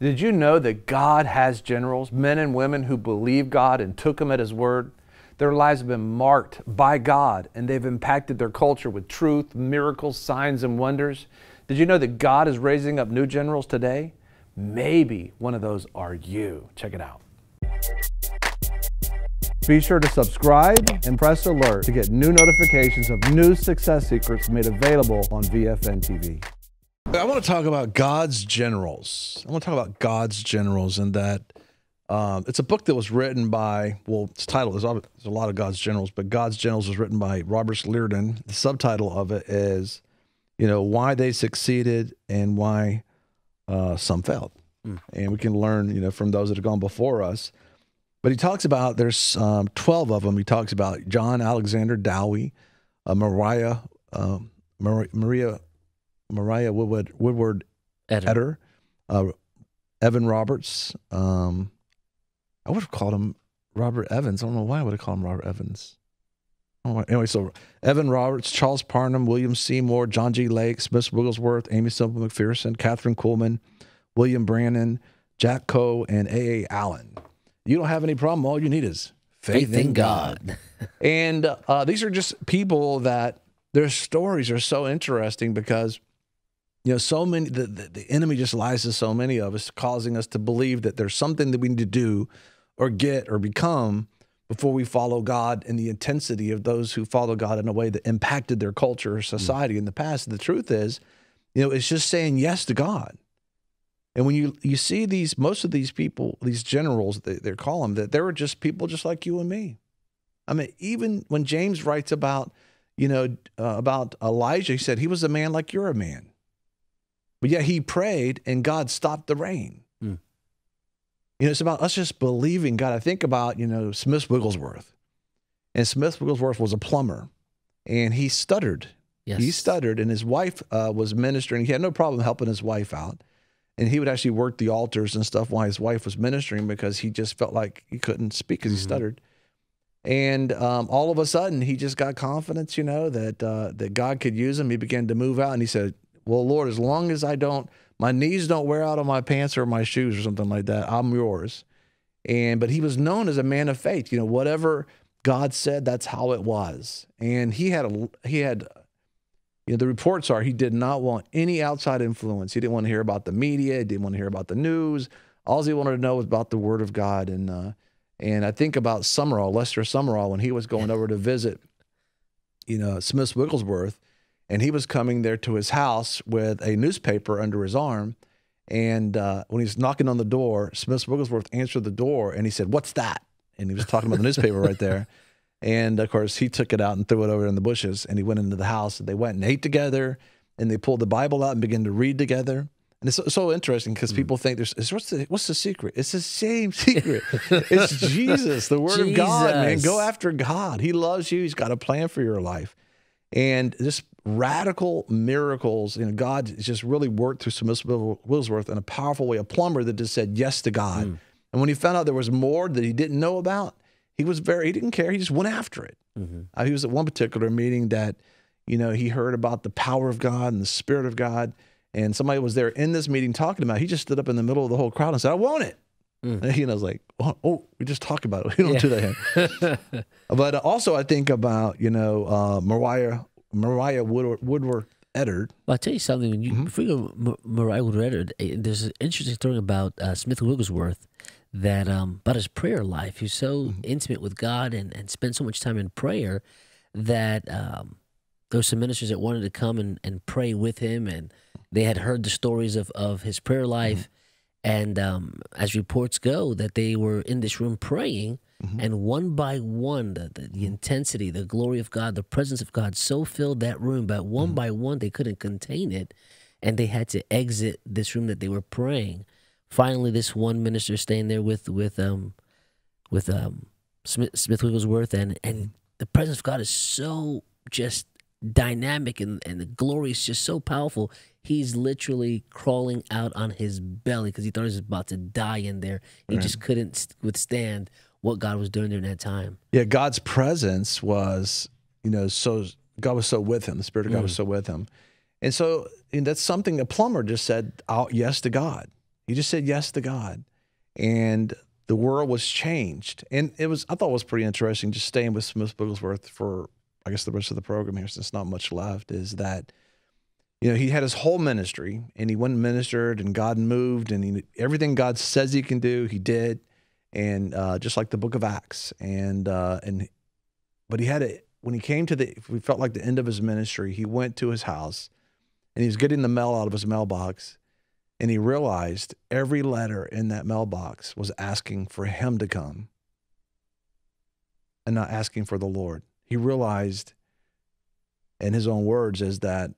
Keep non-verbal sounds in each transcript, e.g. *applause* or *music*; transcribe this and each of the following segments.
Did you know that God has generals, men and women who believe God and took Him at His word? Their lives have been marked by God and they've impacted their culture with truth, miracles, signs, and wonders. Did you know that God is raising up new generals today? Maybe one of those are you. Check it out. Be sure to subscribe and press alert to get new notifications of new success secrets made available on VFN TV. I want to talk about God's generals. I want to talk about God's generals and that um, it's a book that was written by, well, it's titled, there's, there's a lot of God's generals, but God's generals was written by Robert Liardon. The subtitle of it is, you know, why they succeeded and why uh, some failed. Mm. And we can learn, you know, from those that have gone before us. But he talks about there's um, 12 of them. He talks about John Alexander Dowie, uh, Mariah, um, Maria, Mariah Woodward, Woodward uh, Evan Roberts. Um, I would have called him Robert Evans. I don't know why I would have called him Robert Evans. Anyway, so Evan Roberts, Charles Parham, William Seymour, John G. Lake, Smith Wigglesworth, Amy Semple McPherson, Kathryn Kuhlman, William Branham, Jack Coe, and A. A. Allen you don't have any problem. All you need is faith, faith in God. God. and uh, these are just people that their stories are so interesting because you know so many the, the, the, enemy just lies to so many of us causing us to believe that there's something that we need to do or get or become before we follow god and the intensity of those who follow god in a way that impacted their culture or society mm. in the past the truth is you know it's just saying yes to god and when you you see these, most of these people, these generals, they, they call them that they were just people just like you and me. I mean, even when James writes about, you know, uh, about Elijah, he said he was a man like you're a man. But yet he prayed and God stopped the rain. Mm. You know, it's about us just believing God. I think about, you know, Smith Wigglesworth. And Smith Wigglesworth was a plumber and he stuttered. Yes. He stuttered and his wife uh, was ministering. He had no problem helping his wife out and he would actually work the altars and stuff while his wife was ministering because he just felt like he couldn't speak because he mm-hmm. stuttered. And um, all of a sudden, he just got confidence, you know, that uh, that God could use him. He began to move out, and he said, "Well, Lord, as long as I don't, my knees don't wear out on my pants or my shoes or something like that, I'm yours." And but he was known as a man of faith. You know, whatever God said, that's how it was. And he had a he had you know, the reports are he did not want any outside influence. He didn't want to hear about the media. He didn't want to hear about the news. All he wanted to know was about the Word of God. And uh, and I think about Sumrall, Lester Sumrall, when he was going over to visit, you know, Smith Wigglesworth, and he was coming there to his house with a newspaper under his arm. And uh, when he's knocking on the door, Smith Wigglesworth answered the door, and he said, "What's that?" And he was talking about the newspaper right there. *laughs* And of course, he took it out and threw it over in the bushes. And he went into the house. And they went and ate together. And they pulled the Bible out and began to read together. And it's so, so interesting because mm. people think there's what's the what's the secret? It's the same secret. it's *laughs* Jesus, the Word Jesus. of God, man. Go after God. He loves you. He's got a plan for your life. And just radical miracles. You know, God just really worked through Smith Wigglesworth in a powerful way. A plumber that just said yes to God. Mm. And when he found out there was more that he didn't know about, he was very he didn't care. He just went after it. Mm-hmm. Uh, he was at one particular meeting that, you know, he heard about the power of God and the Spirit of God, and somebody was there in this meeting talking about. It. He just stood up in the middle of the whole crowd and said, "I want it." Mm. And you know, I was like, oh, oh, we just talk about it. *laughs* We don't yeah. do that. here." *laughs* but also, I think about you know uh, Mariah Mariah Woodward, Woodward Etter. Well, I'll tell you something. When you. Before you go, Mariah Woodward Etter, eh, there's an interesting story about uh, Smith Wigglesworth that um, about his prayer life. He's so mm-hmm. intimate with God and, and spent so much time in prayer that um, there were some ministers that wanted to come and, and pray with him, and they had heard the stories of, of his prayer life. Mm-hmm. And um, as reports go, that they were in this room praying, mm-hmm. and one by one, the, the, the, mm-hmm. intensity, the glory of God, the presence of God so filled that room, but one mm-hmm. by one, they couldn't contain it, and they had to exit this room that they were praying finally this one minister staying there with with um with um Smith, Smith Wigglesworth and and the presence of God is so just dynamic and and the glory is just so powerful. He's literally crawling out on his belly because he thought he was about to die in there. He right. just couldn't withstand what God was doing during that time. Yeah, God's presence was, you know, so God was so with him. The Spirit of God mm. was so with him. And so and that's something a plumber just said, oh, yes to God. He just said yes to God, and the world was changed. And it was I thought it was pretty interesting. Just staying with Smith Wigglesworth for I guess the rest of the program here, since not much left, is that you know he had his whole ministry, and he went and ministered, and God moved, and he, everything God says he can do, he did, and uh, just like the Book of Acts, and uh, and but he had it when he came to the we felt like the end of his ministry. He went to his house, and he was getting the mail out of his mailbox and he realized every letter in that mailbox was asking for him to come and not asking for the Lord. He realized, in his own words, is that,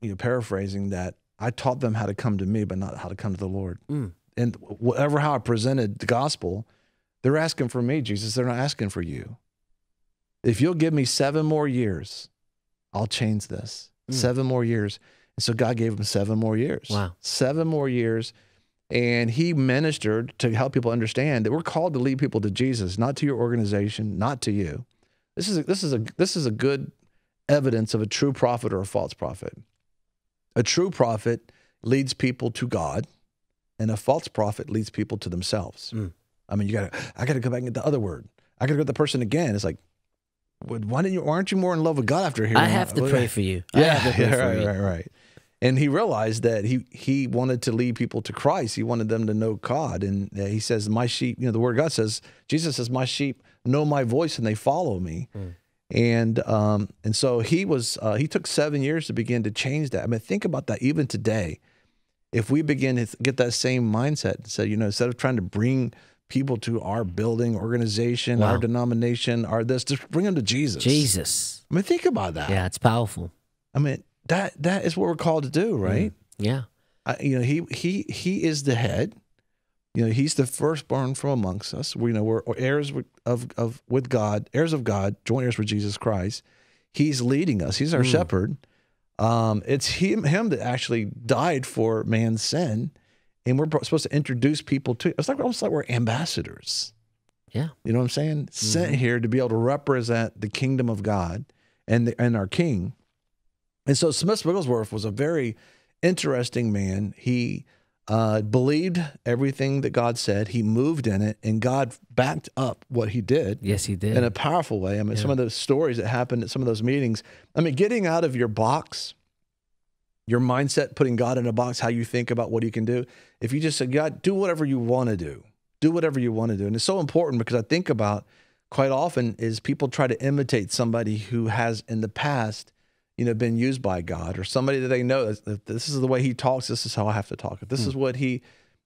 you know, paraphrasing, that I taught them how to come to me, but not how to come to the Lord. Mm. And whatever how I presented the gospel, they're asking for me, Jesus. They're not asking for you. If you'll give me seven more years, I'll change this. Mm. Seven more years. And so God gave him seven more years. Wow. Seven more years. And he ministered to help people understand that we're called to lead people to Jesus, not to your organization, not to you. This is a, this is a this is a good evidence of a true prophet or a false prophet. A true prophet leads people to God, and a false prophet leads people to themselves. Mm. I mean, you gotta I gotta go back and get the other word. I gotta go to the person again. It's like, why didn't you? Why aren't you more in love with God after hearing? I have to pray for you. I Yeah, have to *laughs* pray yeah, for right, you. right, right. And he realized that he he wanted to lead people to Christ. He wanted them to know God. And uh, he says, "My sheep," you know, the word of God says, Jesus says, "My sheep know my voice and they follow me." And um and so he was uh, he took seven years to begin to change that. I mean, think about that. Even today, if we begin to get that same mindset and say, you know, instead of trying to bring people to our building, organization, Wow. our denomination, our this, just bring them to Jesus. Jesus. I mean, think about that. Yeah, it's powerful. I mean, that that is what we're called to do, right? Yeah. I, you know, he he he is the head. You know, he's the firstborn from amongst us. We you know we're heirs with- of of with God, heirs of God, joint heirs with Jesus Christ. He's leading us. He's our Mm. shepherd. Um, it's him him that actually died for man's sin, and we're supposed to introduce people to. It's like almost like we're ambassadors. Yeah. You know what I'm saying? Sent here to be able to represent the kingdom of God and the, and our King. And so Smith Wigglesworth was a very interesting man. He uh, believed everything that God said. He moved in it, and God backed up what he did Yes, he did. in a powerful way. I mean, some of those stories that happened at some of those meetings. I mean, getting out of your box, your mindset, putting God in a box, how you think about what He can do. If you just said, God, do whatever you want to do, do whatever you want to do, and it's so important because I think about quite often is people try to imitate somebody who has in the past, you know, been used by God or somebody that they know that this is the way He talks. This is how I have to talk. If this hmm. is what He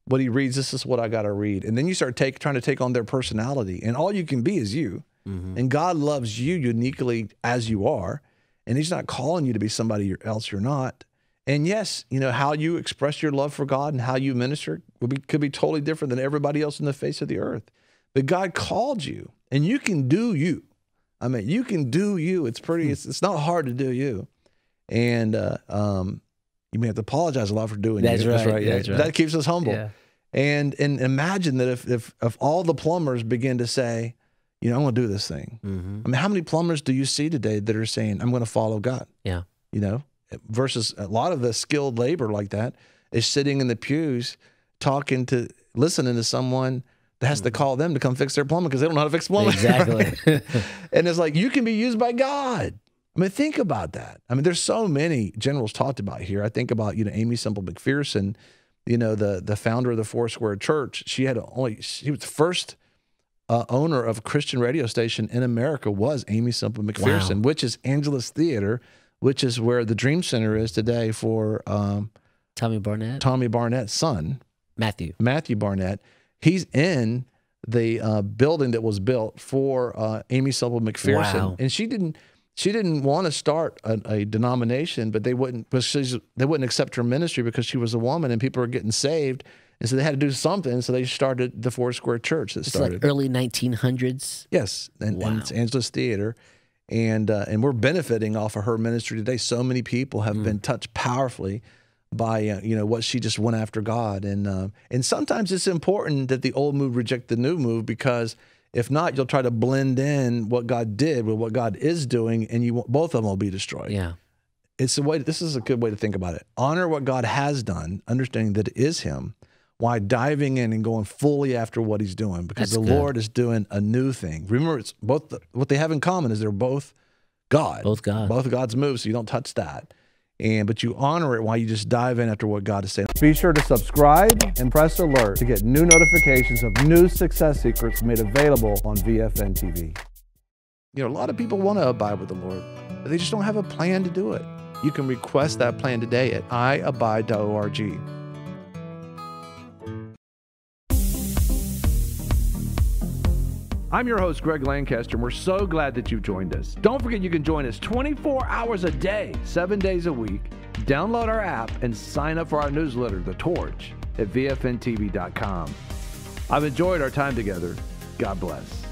what he reads, this is what I got to read. And then you start take, trying to take on their personality, and all you can be is you. Mm-hmm. And God loves you uniquely as you are, and He's not calling you to be somebody else you're not. And yes, you know how you express your love for God and how you minister will be, could be totally different than everybody else in the face of the earth. But God called you, and you can do you. I mean, you can do you. It's pretty. It's, it's not hard to do you, and uh, um, you may have to apologize a lot for doing That's you. right, Yeah, that's right. That keeps us humble. Yeah. And and imagine that if if if all the plumbers begin to say, you know, I'm going to do this thing. hmm I mean, how many plumbers do you see today that are saying, I'm going to follow God? Yeah. You know, versus a lot of the skilled labor like that is sitting in the pews talking to, listening to someone that has to call them to come fix their plumbing because they don't know how to fix plumbing. Exactly. *laughs* right? and it's like, you can be used by God. I mean, think about that. I mean, there's so many generals talked about here. I think about, you know, Amy Semple McPherson, you know, the the founder of the Four Square Church. She had only, she was the first uh, owner of a Christian radio station in America was Amy Semple McPherson, which is Angelus Theater, which is where the Dream Center is today for um, Tommy Barnett. Tommy Barnett's son, Matthew. Matthew Barnett. He's in the uh, building that was built for uh, Amy Semple McPherson, Wow. and she didn't. She didn't want to start a, a denomination, but they wouldn't. But she's, they wouldn't accept her ministry because she was a woman, and people were getting saved, and so they had to do something. So they started the Four Square Church. That It's started. like early 1900s. Yes, and, and Wow. it's Angelus Theater, and uh, and we're benefiting off of her ministry today. So many people have been touched powerfully by uh, you know what she just went after God, and uh, and sometimes it's important that the old move reject the new move because if not, you'll try to blend in what God did with what God is doing, and you won't- both of them will be destroyed Yeah. it's a way this is a good way to think about it honor what god has done understanding that it is him Why diving in and going fully after what he's doing? Because That's the good. Lord is doing a new thing. Remember, it's both the, what they have in common is they're both God. Both God. Both God's moves, so you don't touch that. And but you honor it while you just dive in after what God is saying. Be sure to subscribe and press alert to get new notifications of new success secrets made available on VFN TV. You know, a lot of people want to abide with the Lord, but they just don't have a plan to do it. You can request that plan today at iabide.org. I'm your host, Greg Lancaster, and we're so glad that you've joined us. Don't forget you can join us 24 hours a day, seven days a week. Download our app and sign up for our newsletter, The Torch, at VFNTV.com. I've enjoyed our time together. God bless.